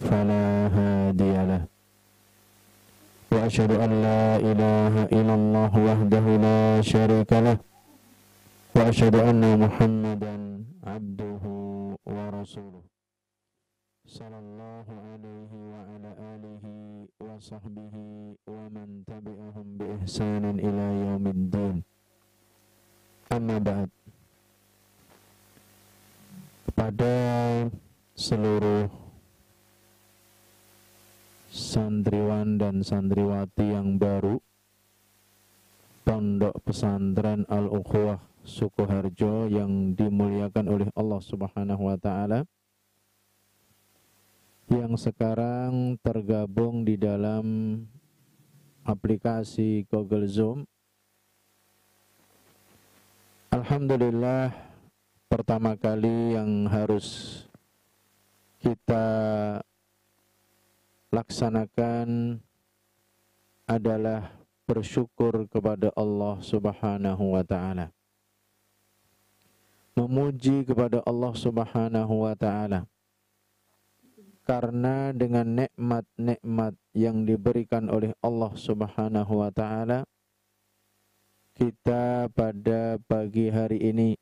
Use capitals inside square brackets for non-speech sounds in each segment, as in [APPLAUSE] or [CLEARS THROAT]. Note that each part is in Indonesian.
فلا هادي له وأشهد أن لا إله إلا الله وحده لا شريك له وأشهد أن محمدا عبده ورسوله صلى الله عليه وعلى آله وصحبه ومن تبعهم بإحسان إلى يوم الدين أما بعد pada seluruh santriwan dan santriwati yang baru Pondok Pesantren Al-Ukhuwah Sukoharjo yang dimuliakan oleh Allah Subhanahu wa taala yang sekarang tergabung di dalam aplikasi Google Zoom. Alhamdulillah pertama kali yang harus kita laksanakan adalah bersyukur kepada Allah Subhanahu wa taala. Memuji kepada Allah Subhanahu wa taala. Karena dengan nikmat-nikmat yang diberikan oleh Allah Subhanahu wa taala kita pada pagi hari ini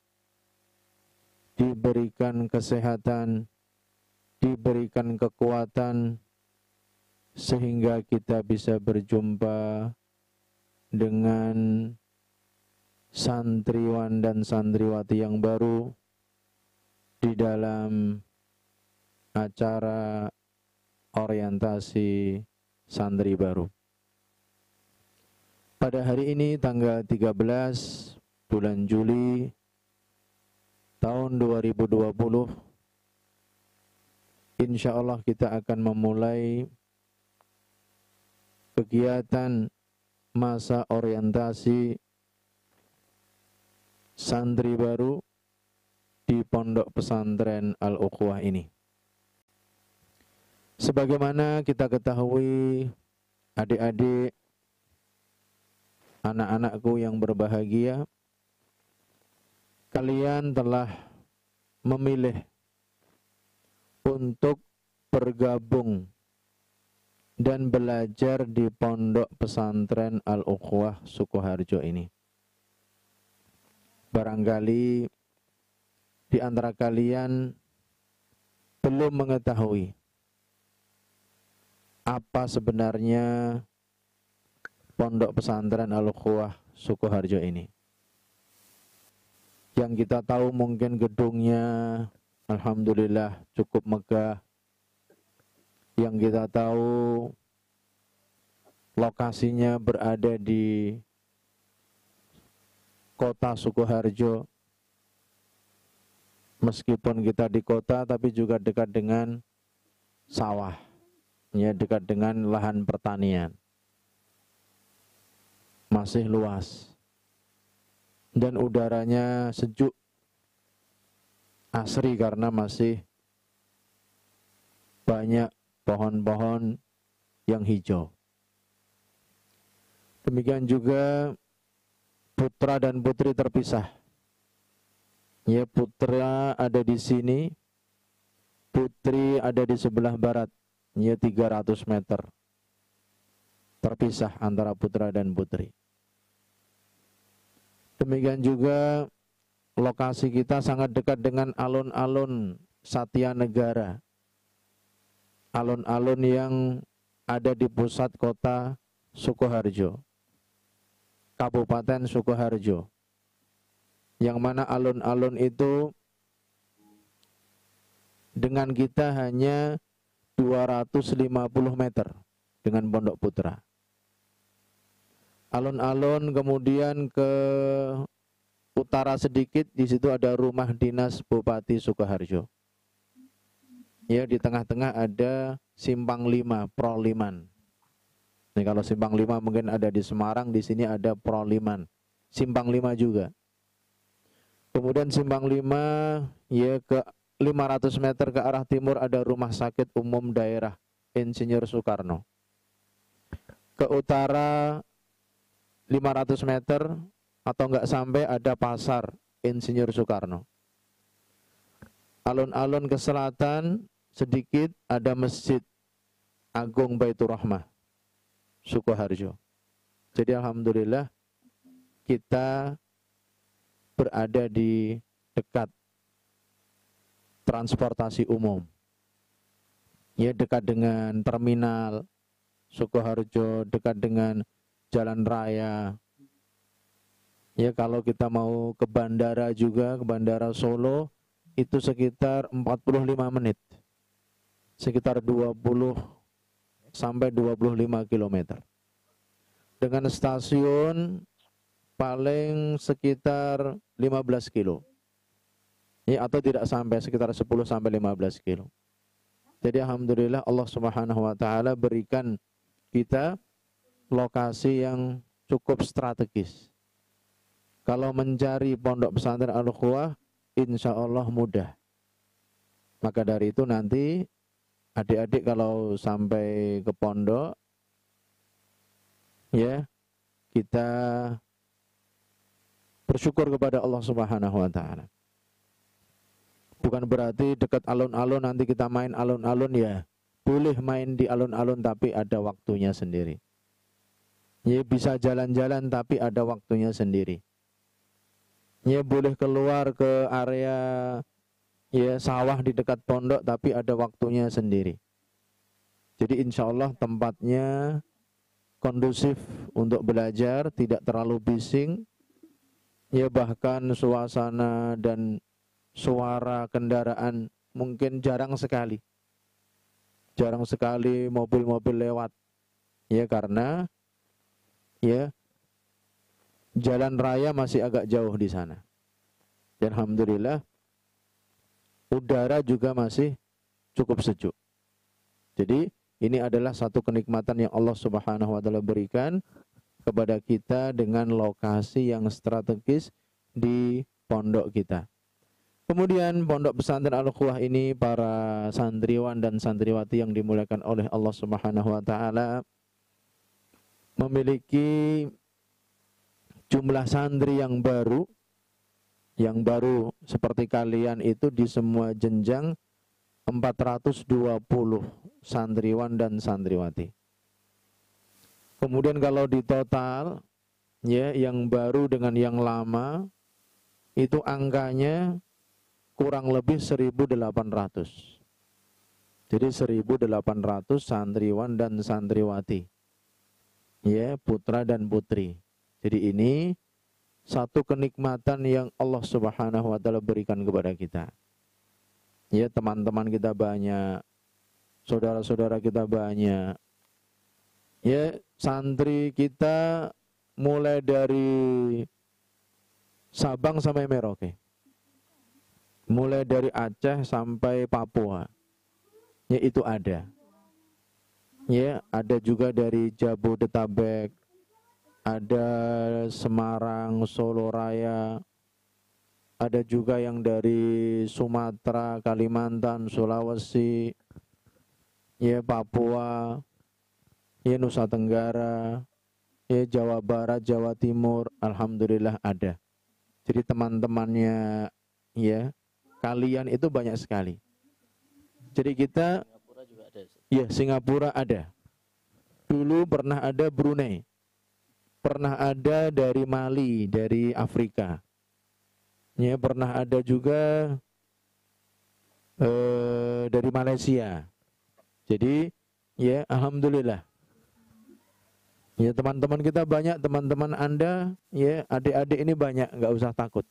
diberikan kesehatan, diberikan kekuatan, sehingga kita bisa berjumpa dengan santriwan dan santriwati yang baru di dalam acara orientasi santri baru. Pada hari ini tanggal 13 bulan Juli tahun 2020 Insya Allah kita akan memulai kegiatan masa orientasi santri baru di pondok pesantren Al-Ukhwah ini. Sebagaimana kita ketahui adik-adik anak-anakku yang berbahagia kalian telah memilih untuk bergabung dan belajar di pondok pesantren Al-Ukhwah Sukoharjo ini. Barangkali di antara kalian belum mengetahui apa sebenarnya pondok pesantren Al-Ukhwah Sukoharjo ini. Yang kita tahu mungkin gedungnya Alhamdulillah cukup megah. Yang kita tahu lokasinya berada di kota Sukoharjo. Meskipun kita di kota tapi juga dekat dengan sawah. Ya, dekat dengan lahan pertanian. Masih luas dan udaranya sejuk asri karena masih banyak pohon-pohon yang hijau. Demikian juga putra dan putri terpisah. Ya putra ada di sini, putri ada di sebelah barat, ya 300 meter. Terpisah antara putra dan putri. Demikian juga lokasi kita sangat dekat dengan alun-alun Satya Negara. Alun-alun yang ada di pusat kota Sukoharjo. Kabupaten Sukoharjo. Yang mana alun-alun itu dengan kita hanya 250 meter dengan Pondok Putra alun-alun kemudian ke utara sedikit di situ ada rumah dinas Bupati Sukoharjo. Ya, di tengah-tengah ada simpang lima, Proliman. Nih kalau simpang lima mungkin ada di Semarang, di sini ada Proliman. Simpang lima juga. Kemudian simpang lima, ya ke 500 meter ke arah timur ada rumah sakit umum daerah Insinyur Soekarno. Ke utara 500 meter atau enggak sampai ada pasar Insinyur Soekarno. Alun-alun ke selatan sedikit ada masjid Agung Baitur Rahmah Sukoharjo. Jadi alhamdulillah kita berada di dekat transportasi umum. Ya dekat dengan terminal Sukoharjo, dekat dengan jalan raya. Ya kalau kita mau ke bandara juga, ke bandara Solo itu sekitar 45 menit sekitar 20 sampai 25 km. Dengan stasiun paling sekitar 15 kilo. Ya, atau tidak sampai sekitar 10 sampai 15 kilo. Jadi alhamdulillah Allah Subhanahu wa taala berikan kita lokasi yang cukup strategis. Kalau mencari pondok pesantren Al-Quwah, insya Allah mudah. Maka dari itu nanti adik-adik kalau sampai ke pondok ya kita bersyukur kepada Allah Subhanahu wa taala. Bukan berarti dekat alun-alun nanti kita main alun-alun ya. Boleh main di alun-alun tapi ada waktunya sendiri. Ya bisa jalan-jalan tapi ada waktunya sendiri. Ya boleh keluar ke area ya sawah di dekat pondok tapi ada waktunya sendiri. Jadi insya Allah tempatnya kondusif untuk belajar, tidak terlalu bising, ya bahkan suasana dan suara kendaraan mungkin jarang sekali. Jarang sekali mobil-mobil lewat. Ya karena ya jalan raya masih agak jauh di sana. Dan alhamdulillah udara juga masih cukup sejuk. Jadi ini adalah satu kenikmatan yang Allah Subhanahu wa taala berikan kepada kita dengan lokasi yang strategis di pondok kita. Kemudian pondok pesantren Al-Quwah ini para santriwan dan santriwati yang dimuliakan oleh Allah Subhanahu wa taala memiliki jumlah santri yang baru yang baru seperti kalian itu di semua jenjang 420 santriwan dan santriwati. Kemudian kalau di total ya yang baru dengan yang lama itu angkanya kurang lebih 1800. Jadi 1800 santriwan dan santriwati. Ya, putra dan putri. Jadi ini satu kenikmatan yang Allah Subhanahu wa taala berikan kepada kita. Ya, teman-teman kita banyak, saudara-saudara kita banyak. Ya, santri kita mulai dari Sabang sampai Merauke. Mulai dari Aceh sampai Papua. Ya, itu ada. Ya, ada juga dari Jabodetabek, ada Semarang, Solo Raya, ada juga yang dari Sumatera, Kalimantan, Sulawesi, ya Papua, ya Nusa Tenggara, ya Jawa Barat, Jawa Timur, alhamdulillah ada. Jadi teman-temannya ya kalian itu banyak sekali. Jadi kita Singapura juga ada. Ya, Singapura ada. Dulu pernah ada Brunei pernah ada dari Mali, dari Afrika. Ya, pernah ada juga eh, dari Malaysia. Jadi, ya alhamdulillah. Ya teman-teman kita banyak, teman-teman Anda, ya adik-adik ini banyak, nggak usah takut.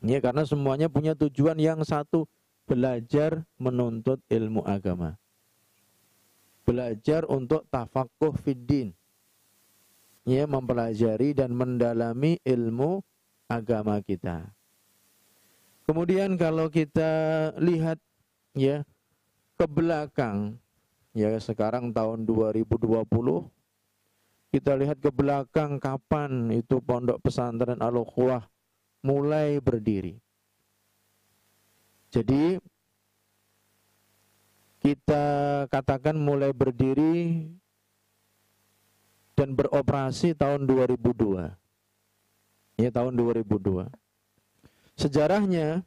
Ya karena semuanya punya tujuan yang satu, belajar menuntut ilmu agama. Belajar untuk tafakuh fiddin ya mempelajari dan mendalami ilmu agama kita. Kemudian kalau kita lihat ya ke belakang, ya sekarang tahun 2020, kita lihat ke belakang kapan itu pondok pesantren Al-Ukhwah mulai berdiri. Jadi kita katakan mulai berdiri dan beroperasi tahun 2002. Ya tahun 2002. Sejarahnya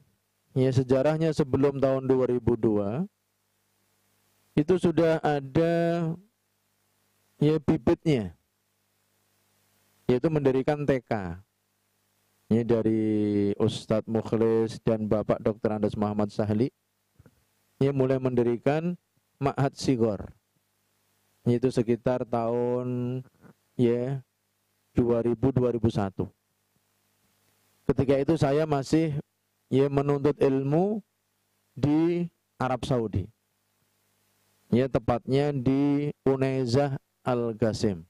ya sejarahnya sebelum tahun 2002 itu sudah ada ya bibitnya yaitu mendirikan TK. Ini dari Ustadz Mukhlis dan Bapak Dr. Andes Muhammad Sahli. Ini mulai mendirikan Ma'had Sigor. Itu sekitar tahun ya 2000-2001. Ketika itu saya masih ya menuntut ilmu di Arab Saudi. Ya tepatnya di Unezah Al-Qasim.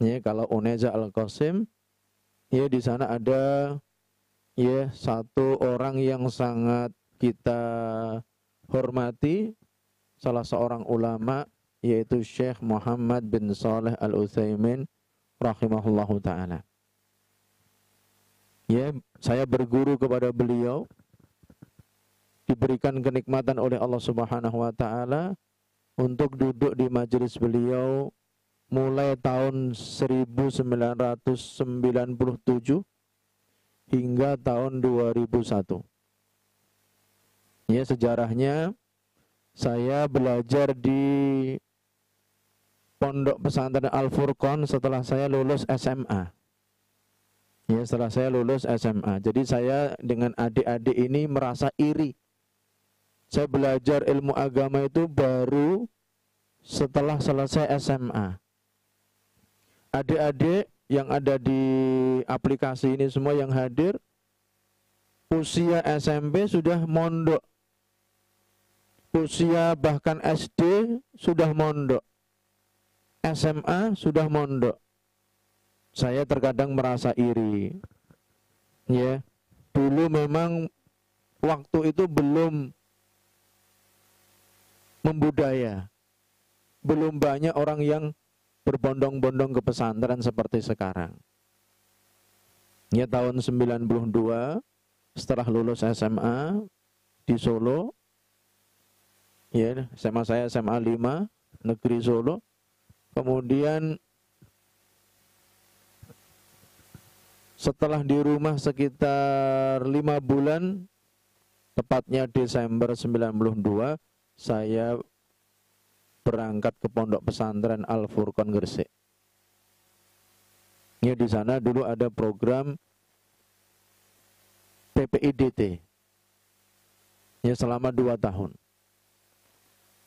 Ya, kalau Uneza Al-Qasim, ya di sana ada ya satu orang yang sangat kita hormati, salah seorang ulama yaitu Syekh Muhammad bin Saleh Al-Utsaimin rahimahullahu taala. Ya, saya berguru kepada beliau diberikan kenikmatan oleh Allah Subhanahu wa taala untuk duduk di majelis beliau mulai tahun 1997 hingga tahun 2001. Ya, sejarahnya saya belajar di Pondok Pesantren Al Furqon setelah saya lulus SMA. Ya, setelah saya lulus SMA. Jadi saya dengan adik-adik ini merasa iri. Saya belajar ilmu agama itu baru setelah selesai SMA adik-adik yang ada di aplikasi ini semua yang hadir usia SMP sudah mondok usia bahkan SD sudah mondok SMA sudah mondok. Saya terkadang merasa iri. Ya dulu memang waktu itu belum membudaya. Belum banyak orang yang berbondong-bondong ke pesantren seperti sekarang. Ya tahun 92 setelah lulus SMA di Solo ya SMA saya SMA 5 negeri Solo kemudian setelah di rumah sekitar lima bulan tepatnya Desember 92 saya berangkat ke pondok pesantren Al Furqan Gresik. Ya di sana dulu ada program PPIDT. Ya selama dua tahun.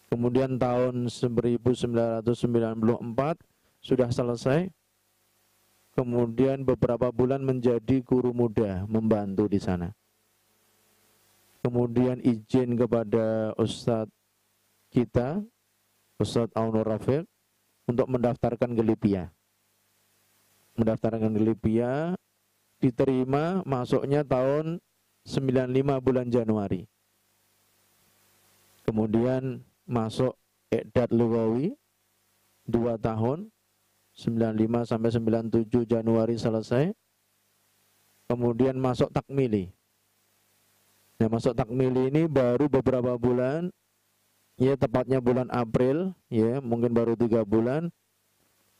Kemudian tahun 1994 sudah selesai. Kemudian beberapa bulan menjadi guru muda membantu di sana. Kemudian izin kepada Ustadz kita Ustadz Aunur Rafiq untuk mendaftarkan ke Libya. Mendaftarkan ke Libya, diterima masuknya tahun 95 bulan Januari. Kemudian masuk Ekdat Lugawi 2 tahun 95 sampai 97 Januari selesai. Kemudian masuk takmili. Nah, masuk takmili ini baru beberapa bulan ya tepatnya bulan April, ya mungkin baru tiga bulan,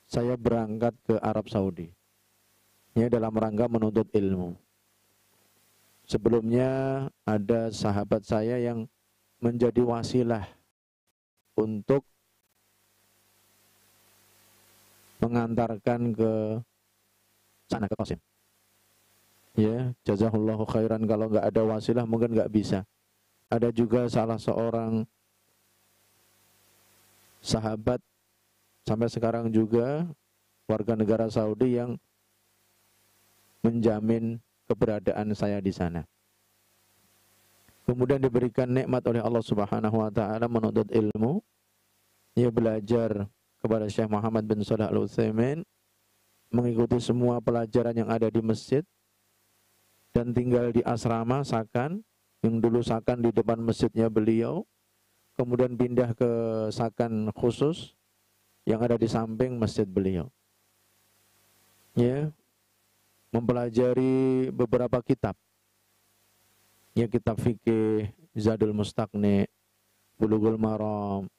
saya berangkat ke Arab Saudi. Ya dalam rangka menuntut ilmu. Sebelumnya ada sahabat saya yang menjadi wasilah untuk mengantarkan ke sana ke Qasim. Ya, jazakallahu khairan kalau nggak ada wasilah mungkin nggak bisa. Ada juga salah seorang sahabat sampai sekarang juga warga negara Saudi yang menjamin keberadaan saya di sana. Kemudian diberikan nikmat oleh Allah Subhanahu wa taala menuntut ilmu. Ia belajar kepada Syekh Muhammad bin Shalih Al Utsaimin mengikuti semua pelajaran yang ada di masjid dan tinggal di asrama Sakan yang dulu Sakan di depan masjidnya beliau kemudian pindah ke sakan khusus yang ada di samping masjid beliau. Ya, mempelajari beberapa kitab. Ya, kitab fikih, Zadul Mustaqni, Bulughul Maram.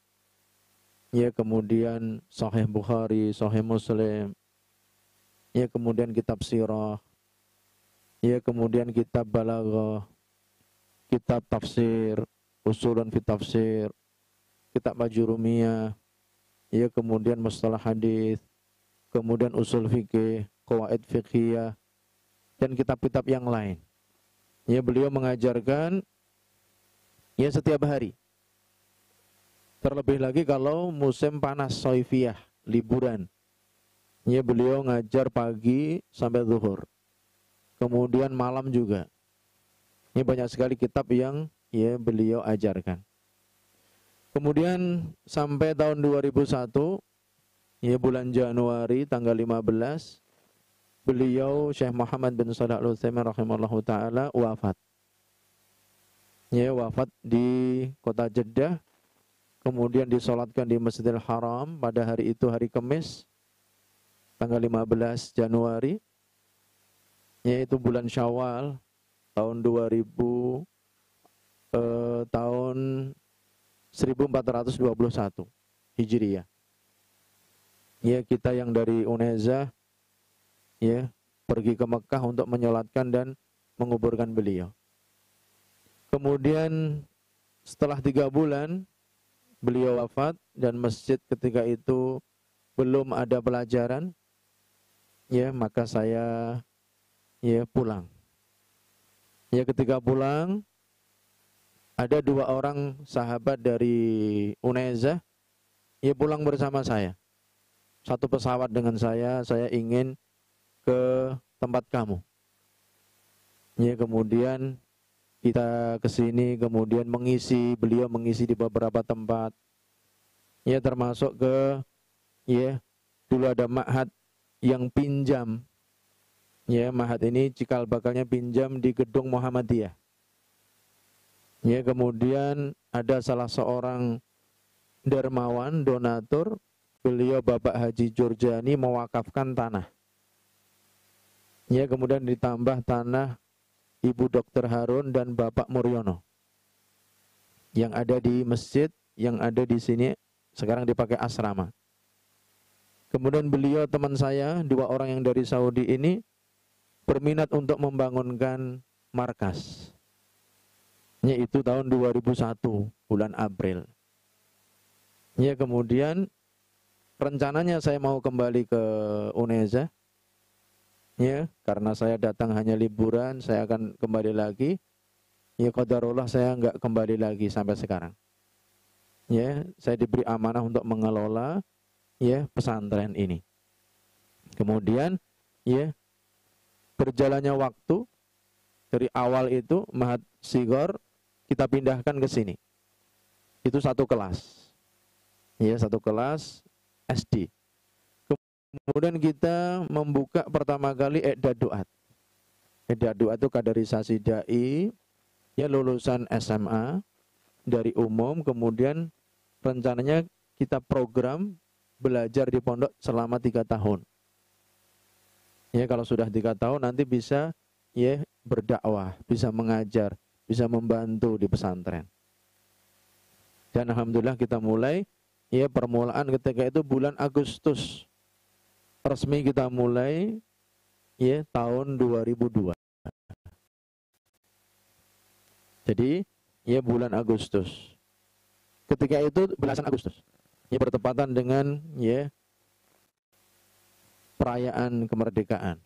Ya, kemudian Sahih Bukhari, Sahih Muslim. Ya, kemudian kitab sirah. Ya, kemudian kitab balaghah, kitab tafsir, usulun fi tafsir, kitab majurumiyah, ya kemudian mustalah hadis, kemudian usul fikih, qawaid fiqhiyah dan kitab-kitab yang lain. Ya beliau mengajarkan ya setiap hari. Terlebih lagi kalau musim panas soifiyah, liburan. Ya beliau ngajar pagi sampai zuhur. Kemudian malam juga. Ini banyak sekali kitab yang ya beliau ajarkan. Kemudian sampai tahun 2001 ya bulan Januari tanggal 15 beliau Syekh Muhammad bin Shalih Al Utsaimin rahimallahu taala wafat. Ya wafat di kota Jeddah kemudian disolatkan di Masjidil Haram pada hari itu hari Kamis tanggal 15 Januari yaitu bulan Syawal tahun 2000 eh, tahun 1421 Hijriah. Ya, kita yang dari Uneza ya, pergi ke Mekah untuk menyolatkan dan menguburkan beliau. Kemudian setelah tiga bulan beliau wafat dan masjid ketika itu belum ada pelajaran, ya maka saya ya pulang. Ya ketika pulang ada dua orang sahabat dari Uneza ia pulang bersama saya. Satu pesawat dengan saya, saya ingin ke tempat kamu. Ya, kemudian kita ke sini, kemudian mengisi, beliau mengisi di beberapa tempat. Ya, termasuk ke ya, dulu ada ma'had yang pinjam. Ya, ma'had ini cikal bakalnya pinjam di gedung Muhammadiyah. Ya, kemudian ada salah seorang dermawan donatur, beliau Bapak Haji Jurjani mewakafkan tanah. Ya, kemudian ditambah tanah Ibu Dokter Harun dan Bapak Muryono yang ada di masjid yang ada di sini sekarang dipakai asrama. Kemudian beliau teman saya dua orang yang dari Saudi ini berminat untuk membangunkan markas yaitu tahun 2001 bulan April. Ya kemudian rencananya saya mau kembali ke Uneza. Ya, karena saya datang hanya liburan, saya akan kembali lagi. Ya qadarullah saya enggak kembali lagi sampai sekarang. Ya, saya diberi amanah untuk mengelola ya pesantren ini. Kemudian ya berjalannya waktu dari awal itu Mahat Sigor kita pindahkan ke sini. Itu satu kelas. Ya, satu kelas SD. Kemudian kita membuka pertama kali Edda Duat. Edda Duat itu kaderisasi dai, ya lulusan SMA dari umum, kemudian rencananya kita program belajar di pondok selama tiga tahun. Ya kalau sudah tiga tahun nanti bisa ya berdakwah, bisa mengajar, bisa membantu di pesantren. Dan alhamdulillah kita mulai ya permulaan ketika itu bulan Agustus. Resmi kita mulai ya tahun 2002. Jadi ya bulan Agustus. Ketika itu belasan Agustus. Ya bertepatan dengan ya perayaan kemerdekaan.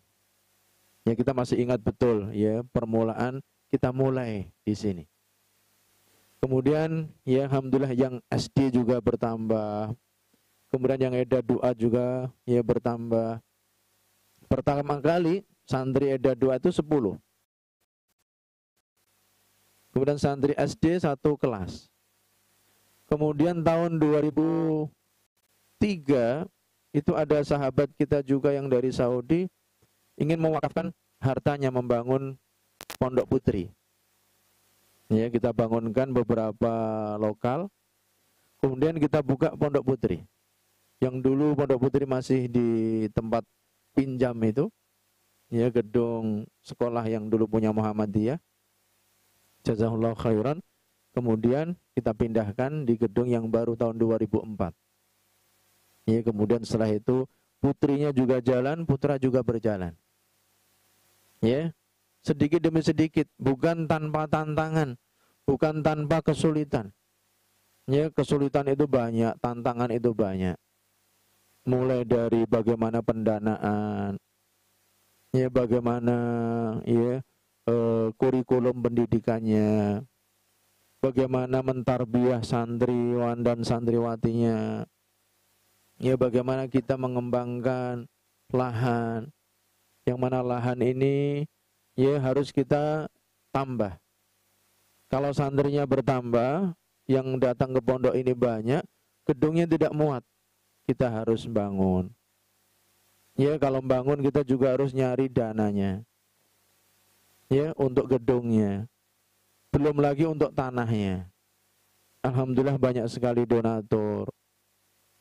Ya kita masih ingat betul ya permulaan kita mulai di sini. Kemudian ya alhamdulillah yang SD juga bertambah. Kemudian yang Eda doa juga ya bertambah. Pertama kali santri Eda doa itu 10. Kemudian santri SD satu kelas. Kemudian tahun 2003 itu ada sahabat kita juga yang dari Saudi ingin mewakafkan hartanya membangun Pondok Putri. Ya, kita bangunkan beberapa lokal Kemudian kita buka pondok putri. Yang dulu pondok putri masih di tempat pinjam itu, ya gedung sekolah yang dulu punya Muhammadiyah. Jazakallah khairan. Kemudian kita pindahkan di gedung yang baru tahun 2004. Ya, kemudian setelah itu putrinya juga jalan, putra juga berjalan. Ya, sedikit demi sedikit, bukan tanpa tantangan, bukan tanpa kesulitan. Ya, kesulitan itu banyak, tantangan itu banyak. Mulai dari bagaimana pendanaan, ya bagaimana ya eh, kurikulum pendidikannya, bagaimana mentarbiah santriwan dan santriwatinya, ya bagaimana kita mengembangkan lahan, yang mana lahan ini ya harus kita tambah. Kalau santrinya bertambah, yang datang ke pondok ini banyak, gedungnya tidak muat. Kita harus bangun. Ya, kalau bangun kita juga harus nyari dananya. Ya, untuk gedungnya. Belum lagi untuk tanahnya. Alhamdulillah banyak sekali donatur.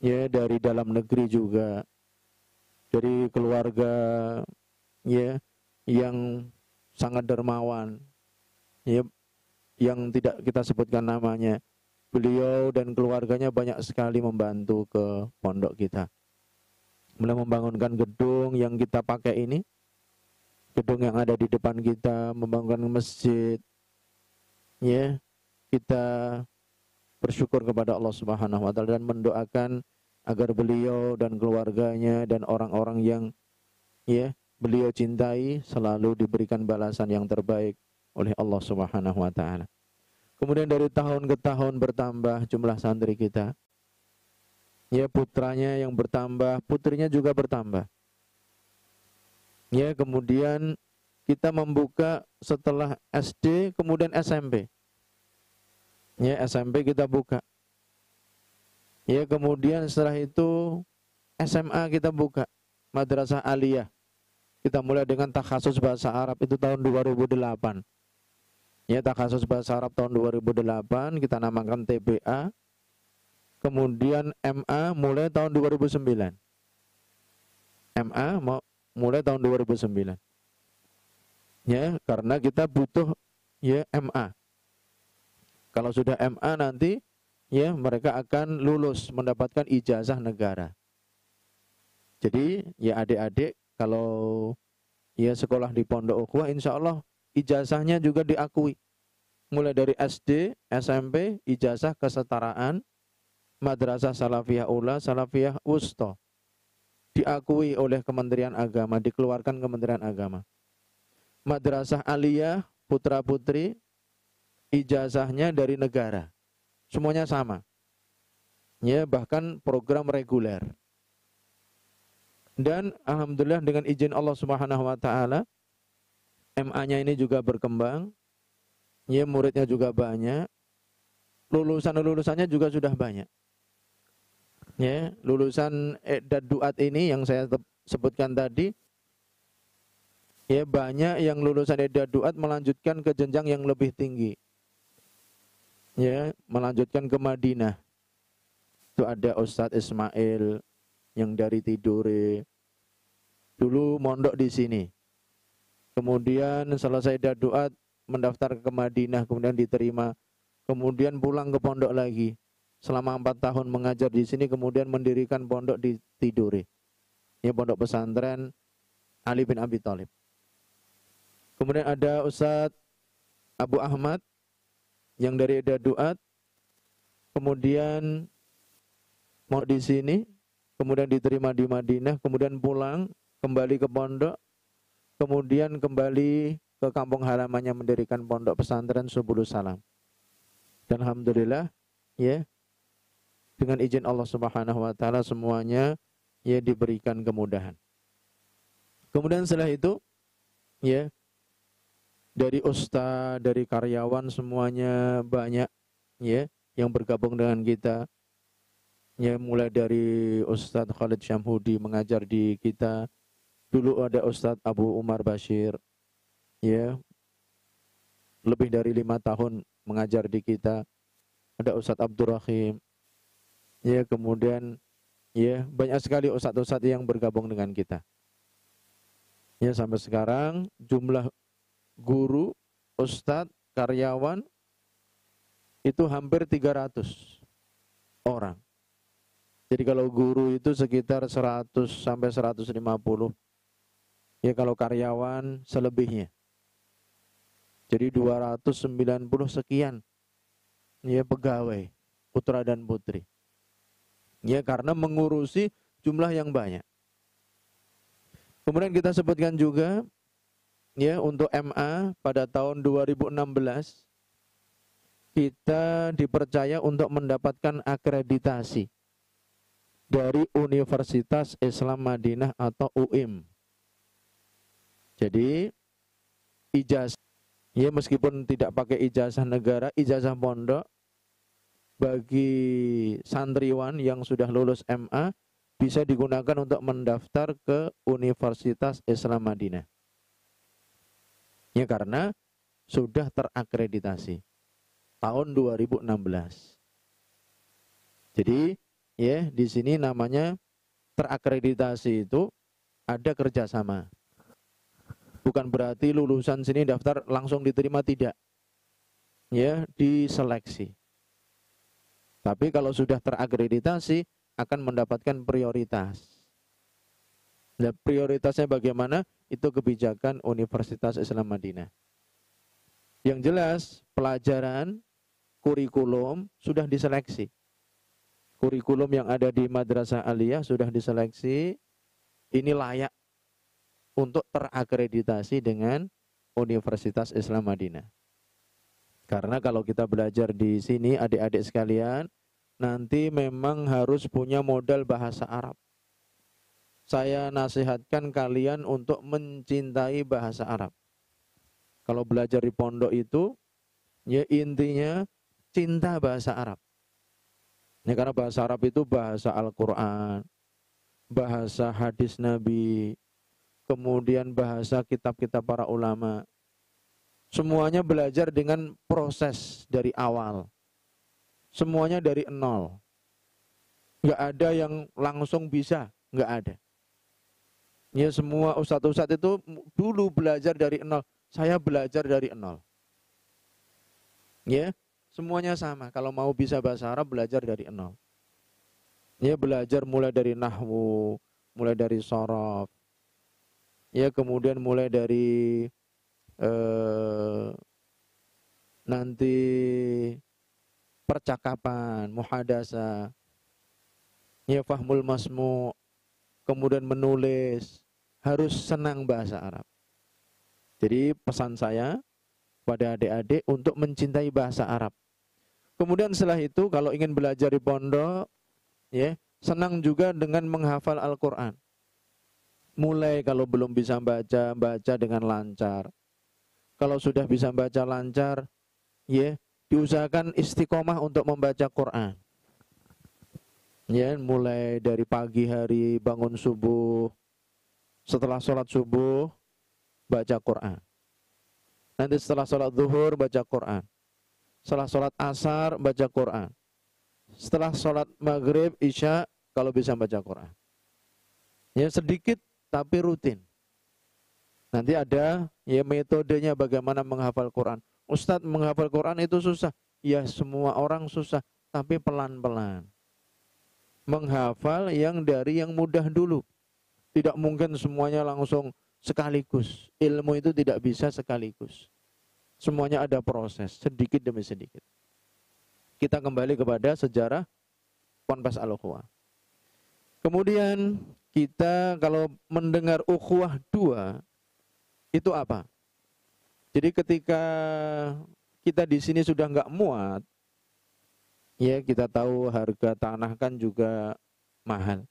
Ya, dari dalam negeri juga. Dari keluarga ya yang sangat dermawan ya yang tidak kita sebutkan namanya beliau dan keluarganya banyak sekali membantu ke pondok kita. Mulai membangunkan gedung yang kita pakai ini. Gedung yang ada di depan kita membangunkan masjid. Ya kita bersyukur kepada Allah Subhanahu wa taala dan mendoakan agar beliau dan keluarganya dan orang-orang yang ya beliau cintai selalu diberikan balasan yang terbaik oleh Allah Subhanahu wa taala. Kemudian dari tahun ke tahun bertambah jumlah santri kita. Ya putranya yang bertambah, putrinya juga bertambah. Ya kemudian kita membuka setelah SD kemudian SMP. Ya SMP kita buka. Ya kemudian setelah itu SMA kita buka. Madrasah Aliyah kita mulai dengan takhasus bahasa Arab itu tahun 2008. Ya, takhasus bahasa Arab tahun 2008 kita namakan TBA. Kemudian MA mulai tahun 2009. MA mulai tahun 2009. Ya, karena kita butuh ya MA. Kalau sudah MA nanti ya mereka akan lulus mendapatkan ijazah negara. Jadi ya adik-adik kalau ya sekolah di Pondok Ukhuwah insya Allah ijazahnya juga diakui. Mulai dari SD, SMP, ijazah kesetaraan, Madrasah Salafiyah Ula, Salafiyah Usto. Diakui oleh Kementerian Agama, dikeluarkan Kementerian Agama. Madrasah Aliyah, putra-putri, ijazahnya dari negara. Semuanya sama. Ya, bahkan program reguler. Dan alhamdulillah dengan izin Allah Subhanahu wa taala MA-nya ini juga berkembang. Ya, muridnya juga banyak. Lulusan-lulusannya juga sudah banyak. Ya, lulusan Eddad Duat ini yang saya sebutkan tadi ya banyak yang lulusan Eddad Duat melanjutkan ke jenjang yang lebih tinggi. Ya, melanjutkan ke Madinah. Itu ada Ustadz Ismail, yang dari Tidore. Dulu mondok di sini. Kemudian selesai daduat mendaftar ke Madinah, kemudian diterima. Kemudian pulang ke pondok lagi. Selama empat tahun mengajar di sini, kemudian mendirikan pondok di Tidore. Ini pondok pesantren Ali bin Abi Thalib. Kemudian ada Ustadz Abu Ahmad yang dari Daduat. Kemudian mau di sini kemudian diterima di Madinah, kemudian pulang kembali ke pondok, kemudian kembali ke kampung halamannya mendirikan pondok pesantren Subulu Salam. Dan alhamdulillah ya dengan izin Allah Subhanahu wa taala semuanya ya diberikan kemudahan. Kemudian setelah itu ya dari ustaz, dari karyawan semuanya banyak ya yang bergabung dengan kita ya mulai dari Ustadz Khalid Syamhudi mengajar di kita dulu ada Ustadz Abu Umar Bashir ya lebih dari lima tahun mengajar di kita ada Ustadz Abdul Rahim Ya, kemudian ya banyak sekali ustadz-ustadz yang bergabung dengan kita. Ya, sampai sekarang jumlah guru, ustadz, karyawan itu hampir 300 orang. Jadi kalau guru itu sekitar 100 sampai 150. Ya kalau karyawan selebihnya. Jadi 290 sekian ya pegawai putra dan putri. Ya karena mengurusi jumlah yang banyak. Kemudian kita sebutkan juga ya untuk MA pada tahun 2016 kita dipercaya untuk mendapatkan akreditasi dari Universitas Islam Madinah atau UIM. Jadi ijazah ya meskipun tidak pakai ijazah negara, ijazah pondok bagi santriwan yang sudah lulus MA bisa digunakan untuk mendaftar ke Universitas Islam Madinah. Ya karena sudah terakreditasi tahun 2016. Jadi ya di sini namanya terakreditasi itu ada kerjasama. Bukan berarti lulusan sini daftar langsung diterima tidak. Ya, diseleksi. Tapi kalau sudah terakreditasi akan mendapatkan prioritas. Nah, prioritasnya bagaimana? Itu kebijakan Universitas Islam Madinah. Yang jelas pelajaran kurikulum sudah diseleksi. Kurikulum yang ada di Madrasah Aliyah sudah diseleksi. Ini layak untuk terakreditasi dengan Universitas Islam Madinah. Karena kalau kita belajar di sini adik-adik sekalian, nanti memang harus punya modal bahasa Arab. Saya nasihatkan kalian untuk mencintai bahasa Arab. Kalau belajar di pondok itu, ya intinya cinta bahasa Arab. Ya, karena bahasa Arab itu bahasa Al-Quran, bahasa hadis Nabi, kemudian bahasa kitab-kitab para ulama. Semuanya belajar dengan proses dari awal. Semuanya dari nol. Nggak ada yang langsung bisa, nggak ada. Ya semua ustadz-ustadz itu dulu belajar dari nol. Saya belajar dari nol. Ya, Semuanya sama. Kalau mau bisa bahasa Arab belajar dari nol. Ya belajar mulai dari nahwu, mulai dari sorof. Ya kemudian mulai dari eh, nanti percakapan, muhadasa. Ya fahmul masmu, kemudian menulis, harus senang bahasa Arab. Jadi pesan saya pada adik-adik untuk mencintai bahasa Arab. Kemudian setelah itu kalau ingin belajar di pondok, ya, senang juga dengan menghafal Al-Qur'an. Mulai kalau belum bisa baca, baca dengan lancar. Kalau sudah bisa baca lancar, ya, diusahakan istiqomah untuk membaca Quran. Ya, mulai dari pagi hari bangun subuh, setelah sholat subuh, baca Quran. Nanti setelah sholat zuhur, baca Quran. Setelah sholat asar baca Quran. Setelah sholat maghrib, isya kalau bisa baca Quran. Ya sedikit tapi rutin. Nanti ada ya metodenya bagaimana menghafal Quran. Ustadz menghafal Quran itu susah. Ya semua orang susah, tapi pelan-pelan. Menghafal yang dari yang mudah dulu. Tidak mungkin semuanya langsung sekaligus. Ilmu itu tidak bisa sekaligus. Semuanya ada proses, sedikit demi sedikit. Kita kembali kepada sejarah Ponpes al -Ukhuwah. Kemudian kita kalau mendengar ukhuwah dua, itu apa? Jadi ketika kita di sini sudah nggak muat, ya kita tahu harga tanah kan juga mahal.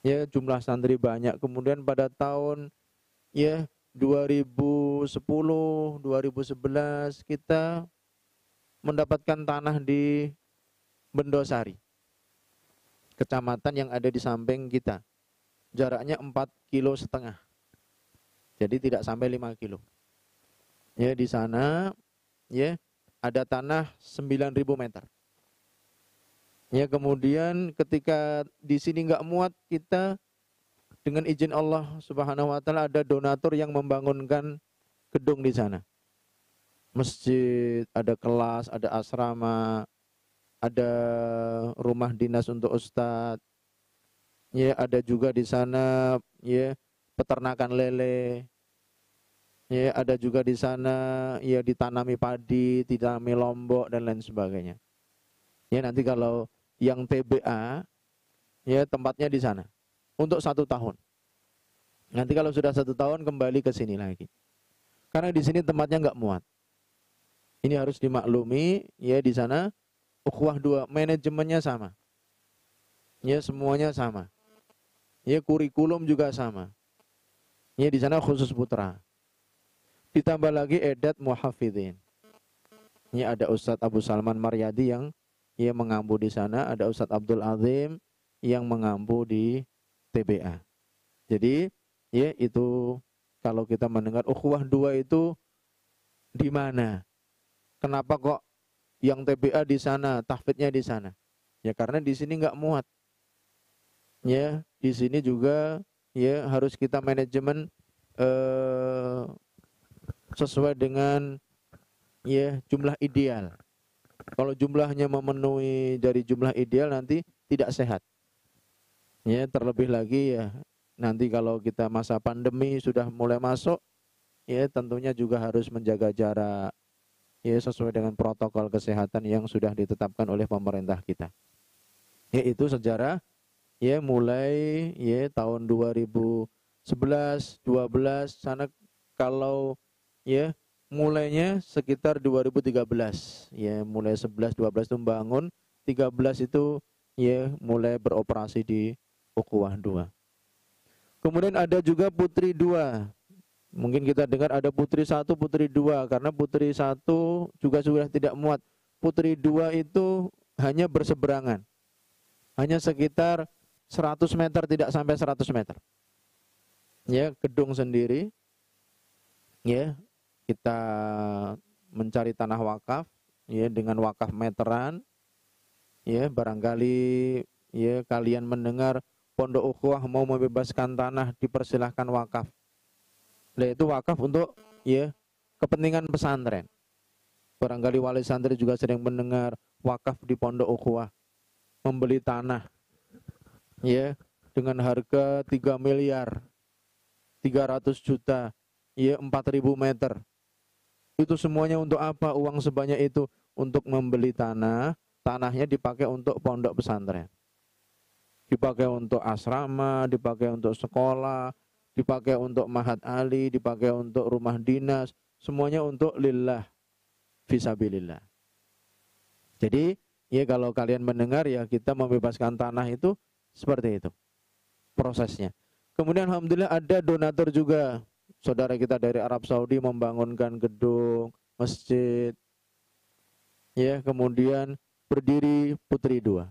Ya jumlah santri banyak. Kemudian pada tahun ya 2010, 2011 kita mendapatkan tanah di Bendosari. Kecamatan yang ada di samping kita. Jaraknya 4 kilo setengah. Jadi tidak sampai 5 kilo. Ya di sana ya ada tanah 9000 meter. Ya kemudian ketika di sini nggak muat kita dengan izin Allah Subhanahu wa taala ada donatur yang membangunkan gedung di sana. Masjid, ada kelas, ada asrama, ada rumah dinas untuk ustadz. Ya, ada juga di sana ya peternakan lele. Ya, ada juga di sana ya ditanami padi, ditanami lombok dan lain sebagainya. Ya, nanti kalau yang TBA ya tempatnya di sana untuk satu tahun. Nanti kalau sudah satu tahun kembali ke sini lagi. Karena di sini tempatnya nggak muat. Ini harus dimaklumi ya di sana ukhuwah dua manajemennya sama. Ya semuanya sama. Ya kurikulum juga sama. Ya di sana khusus putra. Ditambah lagi edat muhafidin. Ini ada Ustadz Abu Salman Maryadi yang ia mengampu di sana, ada Ustadz Abdul Azim yang mengampu di TBA. Jadi, ya itu kalau kita mendengar ukhuwah dua itu di mana? Kenapa kok yang TBA di sana, tahfidnya di sana? Ya karena di sini nggak muat. Ya, di sini juga ya harus kita manajemen eh, sesuai dengan ya jumlah ideal. Kalau jumlahnya memenuhi dari jumlah ideal nanti tidak sehat. Ya, terlebih lagi ya nanti kalau kita masa pandemi sudah mulai masuk ya tentunya juga harus menjaga jarak ya sesuai dengan protokol kesehatan yang sudah ditetapkan oleh pemerintah kita. Yaitu sejarah ya mulai ya tahun 2011, 12 sana kalau ya mulainya sekitar 2013 ya mulai 11 12 itu membangun 13 itu ya mulai beroperasi di ukhuwah 2 kemudian ada juga putri 2 mungkin kita dengar ada putri satu putri dua. Karena putri satu juga sudah tidak muat. Putri dua itu hanya berseberangan. Hanya sekitar 100 meter tidak sampai 100 meter. Ya gedung sendiri. Ya kita mencari tanah wakaf ya dengan wakaf meteran. Ya barangkali ya kalian mendengar pondok ukhuwah mau membebaskan tanah dipersilahkan wakaf nah itu wakaf untuk ya kepentingan pesantren barangkali wali santri juga sering mendengar wakaf di pondok ukhuwah membeli tanah ya dengan harga 3 miliar 300 juta ya 4000 meter itu semuanya untuk apa uang sebanyak itu? Untuk membeli tanah, tanahnya dipakai untuk pondok pesantren. Dipakai untuk asrama, dipakai untuk sekolah, dipakai untuk mahat ali, dipakai untuk rumah dinas, semuanya untuk lillah, visabilillah. Jadi, ya kalau kalian mendengar ya kita membebaskan tanah itu seperti itu prosesnya. Kemudian alhamdulillah ada donatur juga saudara kita dari Arab Saudi membangunkan gedung, masjid, ya kemudian berdiri putri dua.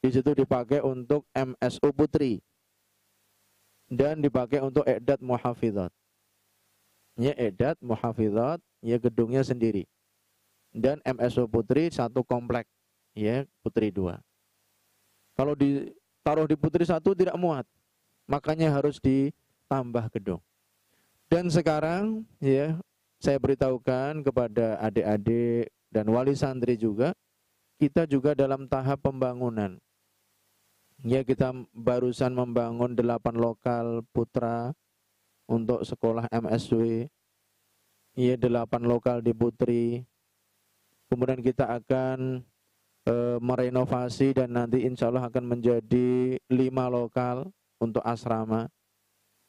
Di situ dipakai untuk MSU putri dan dipakai untuk edat muhafizat. Ya edat muhafizat, ya gedungnya sendiri. Dan MSU putri satu komplek, ya putri dua. Kalau ditaruh di putri satu tidak muat, makanya harus ditambah gedung. Dan sekarang ya saya beritahukan kepada adik-adik dan wali santri juga kita juga dalam tahap pembangunan. Ya kita barusan membangun delapan lokal putra untuk sekolah MSW. Ya delapan lokal di Putri. Kemudian kita akan e, merenovasi dan nanti insya Allah akan menjadi lima lokal untuk asrama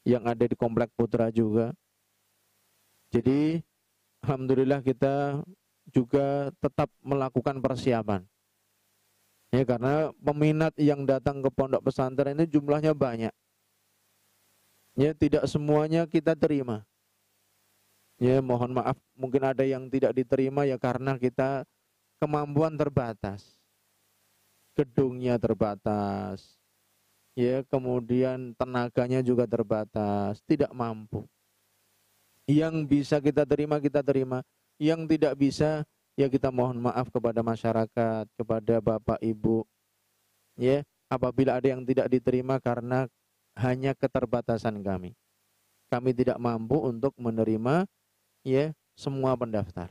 yang ada di Komplek Putra juga. Jadi alhamdulillah kita juga tetap melakukan persiapan. Ya karena peminat yang datang ke pondok pesantren ini jumlahnya banyak. Ya tidak semuanya kita terima. Ya mohon maaf mungkin ada yang tidak diterima ya karena kita kemampuan terbatas. Gedungnya terbatas, ya kemudian tenaganya juga terbatas, tidak mampu. Yang bisa kita terima kita terima, yang tidak bisa ya kita mohon maaf kepada masyarakat, kepada Bapak Ibu ya apabila ada yang tidak diterima karena hanya keterbatasan kami. Kami tidak mampu untuk menerima ya semua pendaftar.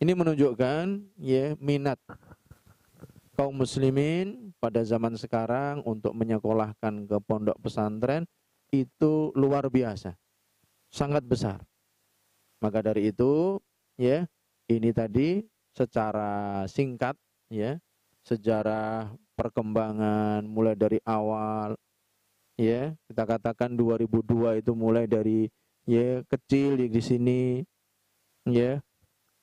Ini menunjukkan ya minat kaum muslimin pada zaman sekarang untuk menyekolahkan ke pondok pesantren itu luar biasa. Sangat besar. Maka dari itu ya ini tadi secara singkat ya sejarah perkembangan mulai dari awal ya kita katakan 2002 itu mulai dari ya kecil di sini ya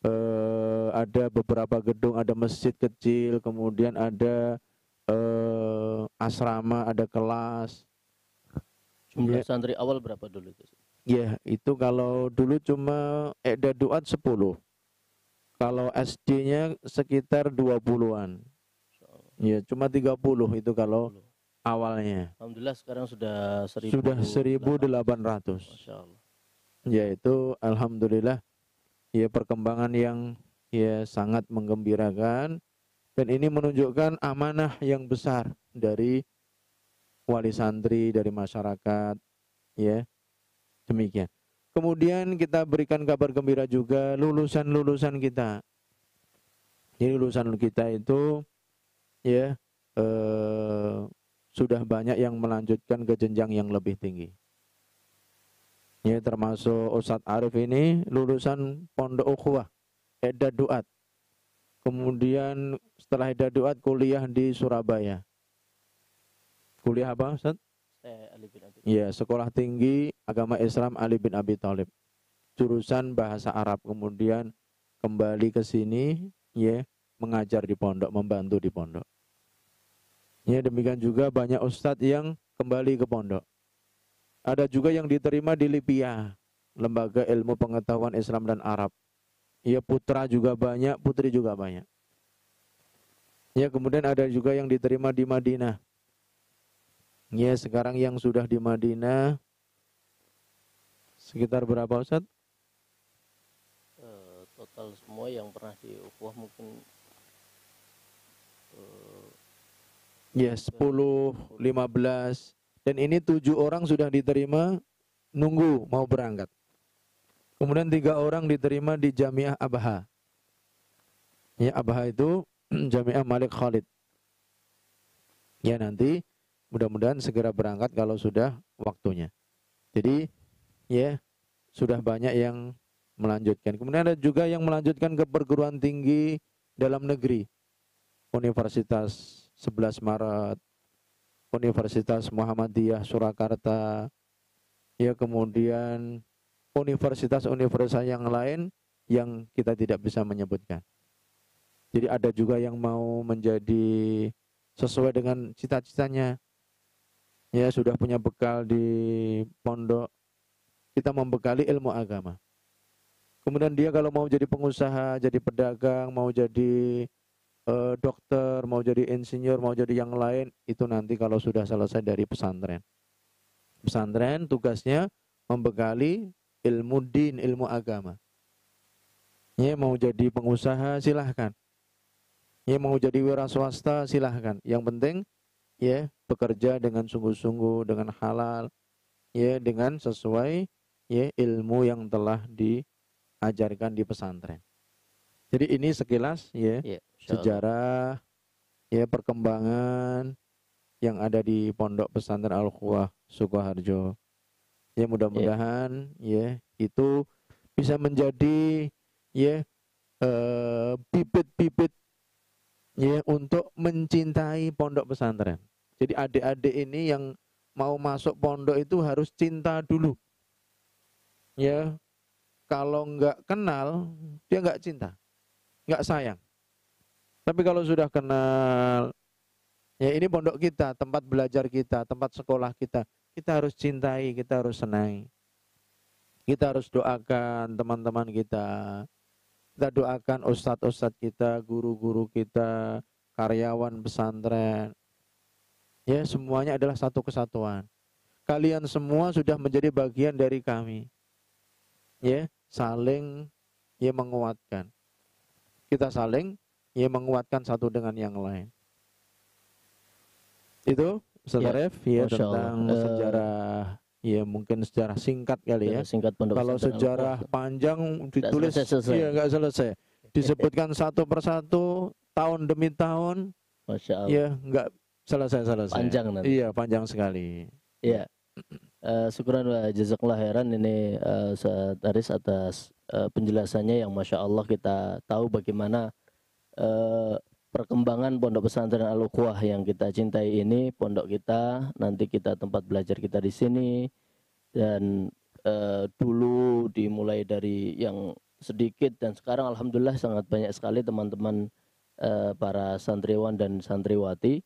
eh, ada beberapa gedung ada masjid kecil kemudian ada eh, asrama ada kelas. Jumlah ya. santri awal berapa dulu itu ya itu kalau dulu cuma ada duat 10 kalau SD-nya sekitar 20-an ya cuma 30 itu kalau 30 awalnya. Alhamdulillah sekarang sudah 1000 sudah 1800. Masya Allah. Yaitu alhamdulillah ya perkembangan yang ya sangat menggembirakan dan ini menunjukkan amanah yang besar dari wali santri dari masyarakat ya. Demikian. Kemudian kita berikan kabar gembira juga lulusan-lulusan kita. Jadi lulusan kita itu ya eh, sudah banyak yang melanjutkan ke jenjang yang lebih tinggi. Ya, termasuk Ustadz Arif ini lulusan Pondok Ukhuwah, Eda Duat. Kemudian setelah Eda Duat kuliah di Surabaya. Kuliah apa Ustadz? Ya, Sekolah Tinggi Agama Islam Ali bin Abi Thalib. Jurusan Bahasa Arab. Kemudian kembali ke sini, ya, mengajar di pondok, membantu di pondok. Ya demikian juga banyak ustadz yang kembali ke pondok. Ada juga yang diterima di Libya, lembaga ilmu pengetahuan Islam dan Arab. Ya putra juga banyak, putri juga banyak. Ya kemudian ada juga yang diterima di Madinah. Ya sekarang yang sudah di Madinah sekitar berapa Ustaz? Uh, total semua yang pernah di Ukhuwah mungkin uh, Ya, 10, 15. Dan ini tujuh orang sudah diterima nunggu mau berangkat. Kemudian tiga orang diterima di Jamiah Abaha. Ya, Abaha itu [CLEARS THROAT] Jamiah Malik Khalid. Ya, nanti mudah-mudahan segera berangkat kalau sudah waktunya. Jadi, ya, sudah banyak yang melanjutkan. Kemudian ada juga yang melanjutkan ke perguruan tinggi dalam negeri. Universitas 11 Maret, Universitas Muhammadiyah Surakarta, ya kemudian universitas-universitas yang lain yang kita tidak bisa menyebutkan. Jadi ada juga yang mau menjadi sesuai dengan cita-citanya. Ya, sudah punya bekal di pondok. Kita membekali ilmu agama. Kemudian dia kalau mau jadi pengusaha, jadi pedagang, mau jadi uh, dokter, mau jadi insinyur, mau jadi yang lain, itu nanti kalau sudah selesai dari pesantren. Pesantren tugasnya membekali ilmu din, ilmu agama. Ya, mau jadi pengusaha silahkan. Ya, mau jadi wira swasta silahkan. Yang penting ya bekerja dengan sungguh-sungguh, dengan halal, ya dengan sesuai ya ilmu yang telah diajarkan di pesantren. Jadi ini sekilas ya. Yeah sejarah ya perkembangan yang ada di Pondok Pesantren Al Khuwah Sukoharjo. Ya mudah-mudahan yeah. ya itu bisa menjadi ya eh, bibit-bibit uh, ya untuk mencintai pondok pesantren. Jadi adik-adik ini yang mau masuk pondok itu harus cinta dulu. Ya, kalau nggak kenal dia nggak cinta, nggak sayang. Tapi kalau sudah kenal, ya ini pondok kita, tempat belajar kita, tempat sekolah kita, kita harus cintai, kita harus senangi. Kita harus doakan teman-teman kita. Kita doakan ustadz-ustadz kita, guru-guru kita, karyawan pesantren. Ya, semuanya adalah satu kesatuan. Kalian semua sudah menjadi bagian dari kami. Ya, saling ya menguatkan. Kita saling ya menguatkan satu dengan yang lain. itu Ustaz Ya, Arif ya Masya Allah. tentang Eh, sejarah ya mungkin sejarah singkat kali ya. Ya, singkat Kalau sejarah panjang ditulis selesai-selesai. iya nggak selesai. Disebutkan satu persatu tahun demi tahun Masya Allah. ya nggak selesai-selesai. Panjang nanti. Iya, panjang sekali. Iya. Eh, syukuran wa jazakallah khairan ini eh, Ustaz Aris atas eh, penjelasannya yang masya Allah kita tahu bagaimana eh, perkembangan pondok pesantren Al Ukhwah yang kita cintai ini pondok kita nanti kita tempat belajar kita di sini dan eh, dulu dimulai dari yang sedikit dan sekarang alhamdulillah sangat banyak sekali teman-teman eh, para santriwan dan santriwati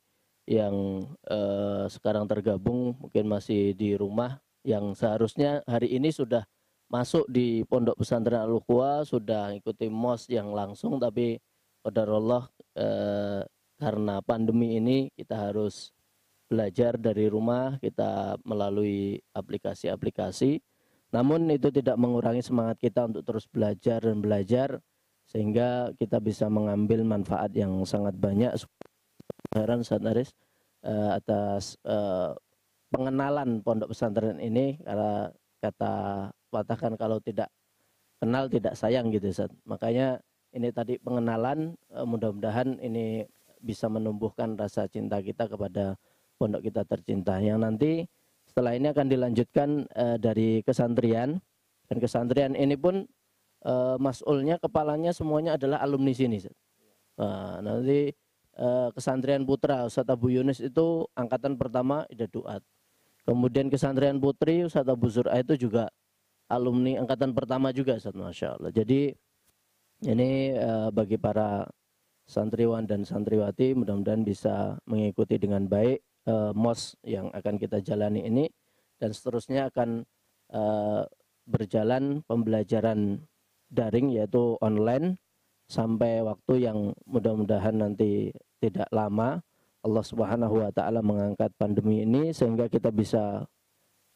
yang eh, sekarang tergabung mungkin masih di rumah yang seharusnya hari ini sudah masuk di pondok pesantren al sudah ikuti mos yang langsung tapi qadarullah eh, karena pandemi ini kita harus belajar dari rumah kita melalui aplikasi-aplikasi. Namun itu tidak mengurangi semangat kita untuk terus belajar dan belajar sehingga kita bisa mengambil manfaat yang sangat banyak Heran Ustaz Aris eh, atas eh, pengenalan pondok pesantren ini karena kata patahkan kalau tidak kenal tidak sayang gitu Ustaz. Makanya ini tadi pengenalan eh, mudah-mudahan ini bisa menumbuhkan rasa cinta kita kepada pondok kita tercinta yang nanti setelah ini akan dilanjutkan eh, dari kesantrian dan kesantrian ini pun eh, masulnya kepalanya semuanya adalah alumni sini. Nah, nanti eh, kesantrian putra Ustaz Abu Yunus itu angkatan pertama Ida Duat. Kemudian kesantrian putri Ustaz Abu Zur'a itu juga alumni angkatan pertama juga Ustaz Masya Allah. Jadi ini eh, bagi para santriwan dan santriwati mudah-mudahan bisa mengikuti dengan baik eh, mos yang akan kita jalani ini dan seterusnya akan berjalan pembelajaran daring yaitu online sampai waktu yang mudah-mudahan nanti tidak lama Allah Subhanahu wa taala mengangkat pandemi ini sehingga kita bisa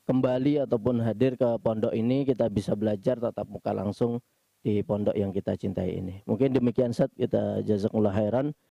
kembali ataupun hadir ke pondok ini kita bisa belajar tatap muka langsung di pondok yang kita cintai ini. Mungkin demikian Sat kita jazakumullah khairan.